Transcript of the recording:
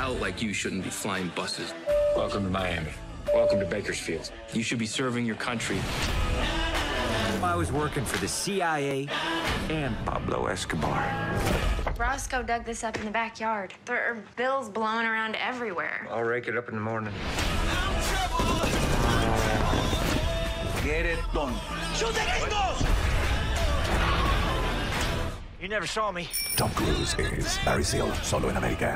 pilot like you shouldn't be flying buses. Welcome to Miami. Welcome to Bakersfield. You should be serving your country. I was working for the CIA and Pablo Escobar. Roscoe dug this up in the backyard. There are bills blowing around everywhere. I'll rake it up in the morning. Get it? Done. You never saw me. Tom Cruise is Barry Seal, solo en América.